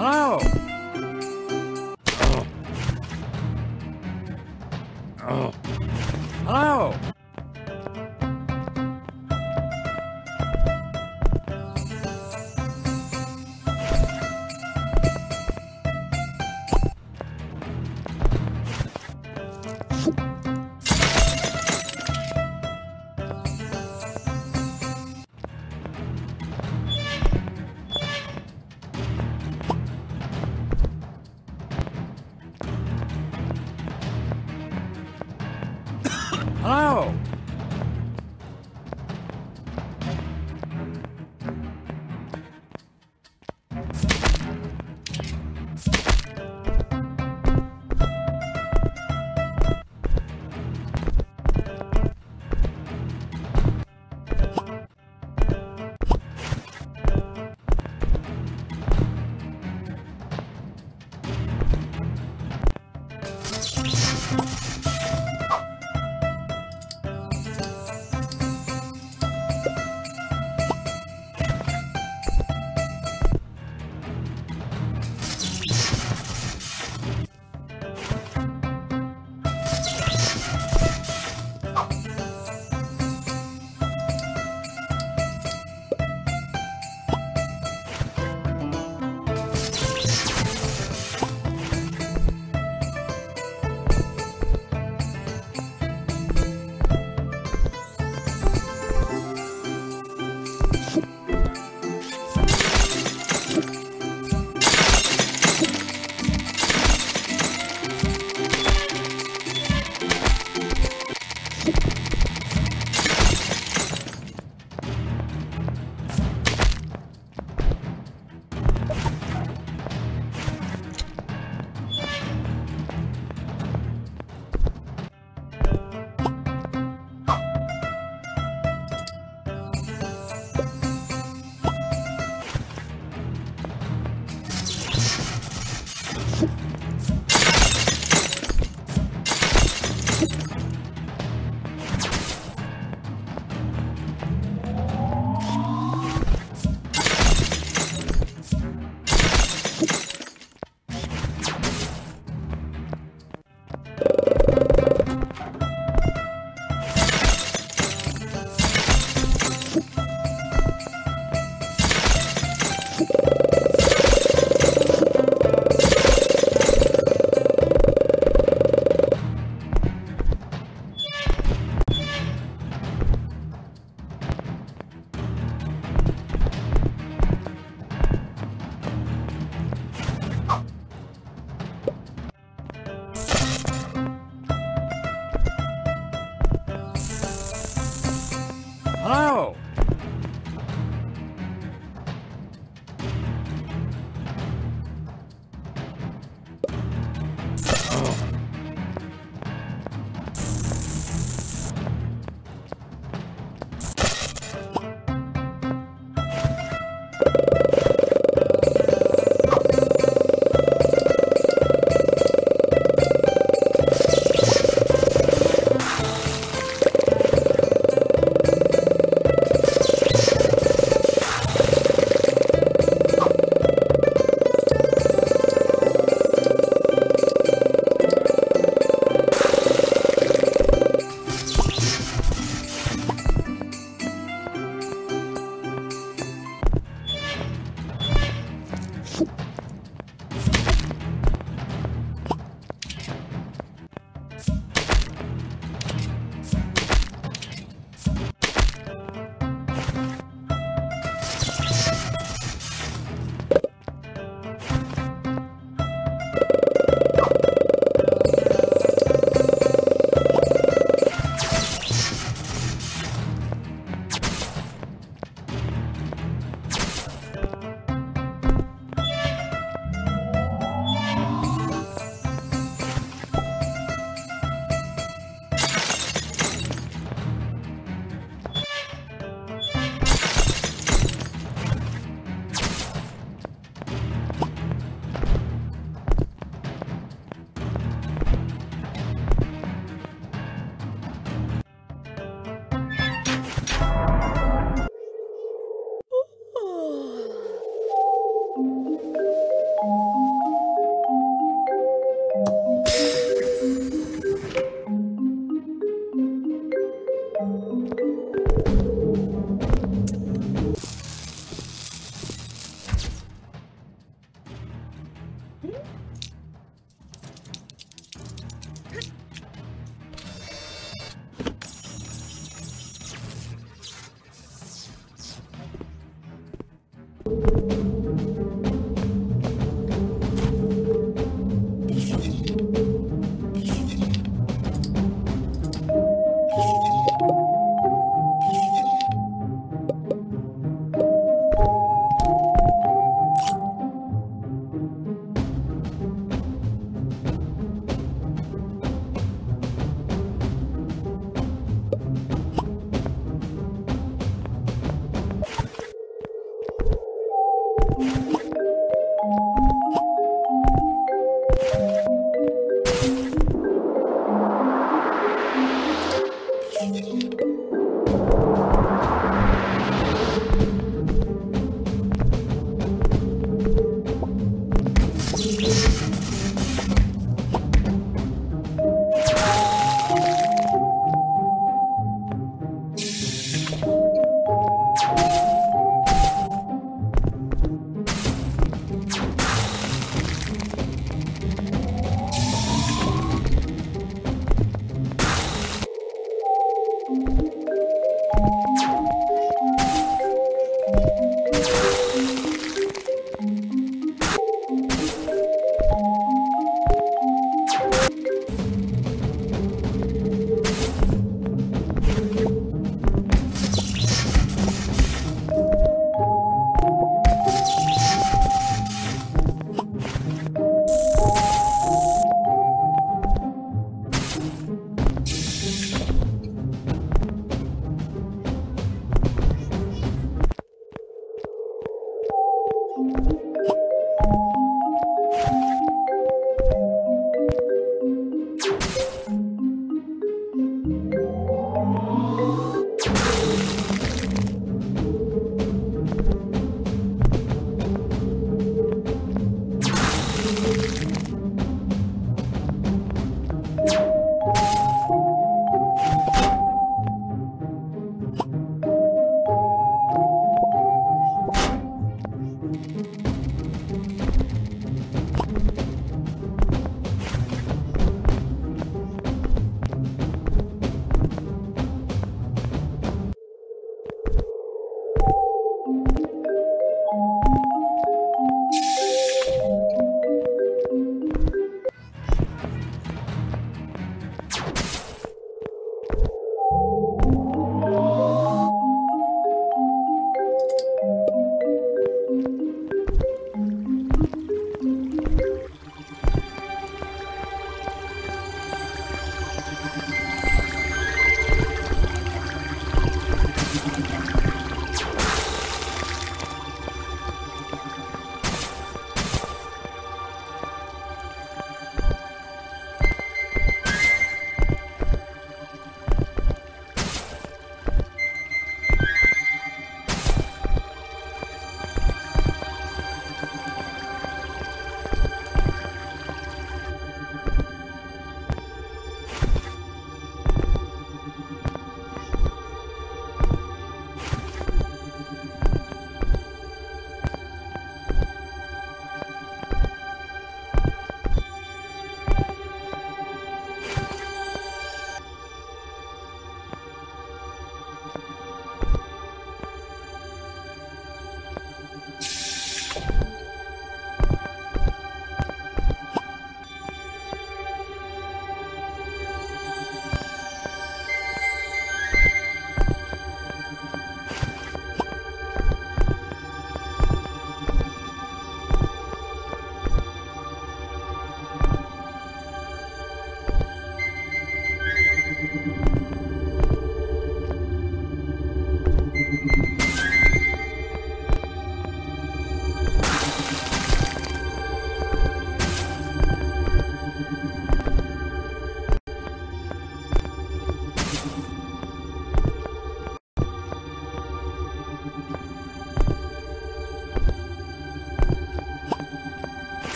Hello. Oh. Hello. Hello. Oh! Mm-hmm.